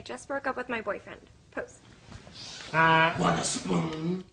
I just broke up with my boyfriend. Post. Uh, Want a spoon?